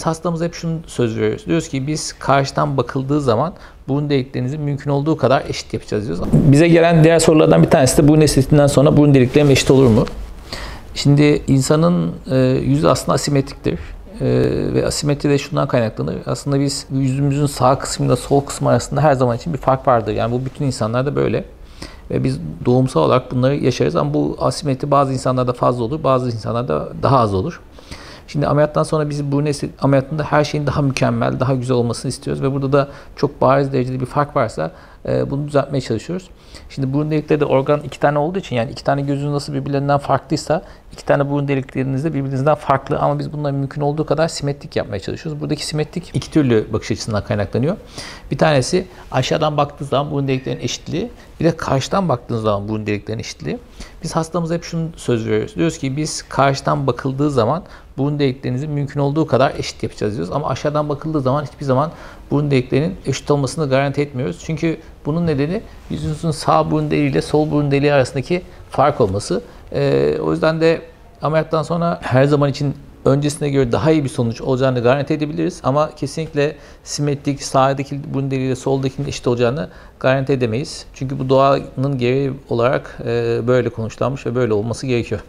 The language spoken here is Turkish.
Biz hastamıza hep şunu söz veriyoruz. Diyoruz ki biz karşıdan bakıldığı zaman burun deliklerinizi mümkün olduğu kadar eşit yapacağız diyoruz. Bize gelen diğer sorulardan bir tanesi de burun estetiğinden sonra burun deliklerim eşit olur mu? Şimdi insanın e, yüzü aslında asimetriktir. E, ve asimetri de şundan kaynaklanır. Aslında biz yüzümüzün sağ kısmıyla sol kısmı arasında her zaman için bir fark vardır. Yani bu bütün insanlarda böyle. Ve biz doğumsal olarak bunları yaşarız ama bu asimetri bazı insanlarda fazla olur, bazı insanlarda daha az olur. Şimdi ameliyattan sonra biz burun ameliyatında her şeyin daha mükemmel, daha güzel olmasını istiyoruz ve burada da çok bariz derecede bir fark varsa e, bunu düzeltmeye çalışıyoruz. Şimdi burun delikleri de organ iki tane olduğu için yani iki tane gözünüz nasıl birbirlerinden farklıysa iki tane burun delikleriniz de birbirinizden farklı ama biz bunları mümkün olduğu kadar simetrik yapmaya çalışıyoruz. Buradaki simetrik iki türlü bakış açısından kaynaklanıyor. Bir tanesi aşağıdan baktığınız zaman burun deliklerinin eşitliği, bir de karşıdan baktığınız zaman burun deliklerinin eşitliği. Biz hastamıza hep şunu söz veriyoruz. Diyoruz ki biz karşıdan bakıldığı zaman burun deliklerinizi mümkün olduğu kadar eşit yapacağız diyoruz. Ama aşağıdan bakıldığı zaman hiçbir zaman burun deliklerinin eşit olmasını garanti etmiyoruz. Çünkü bunun nedeni yüzünüzün sağ burun deliği ile sol burun deliği arasındaki fark olması. Ee, o yüzden de ameliyattan sonra her zaman için öncesine göre daha iyi bir sonuç olacağını garanti edebiliriz. Ama kesinlikle simetrik sağdaki burun deliği ile soldakinin eşit olacağını garanti edemeyiz. Çünkü bu doğanın gereği olarak e, böyle konuşlanmış ve böyle olması gerekiyor.